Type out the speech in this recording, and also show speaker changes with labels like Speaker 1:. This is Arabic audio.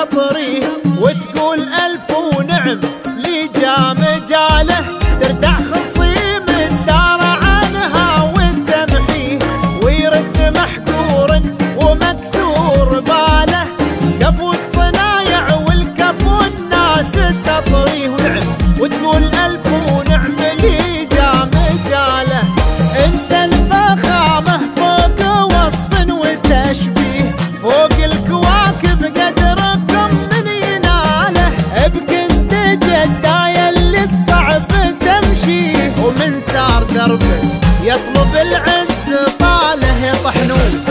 Speaker 1: باله دربه يطلب العز طاله طحنون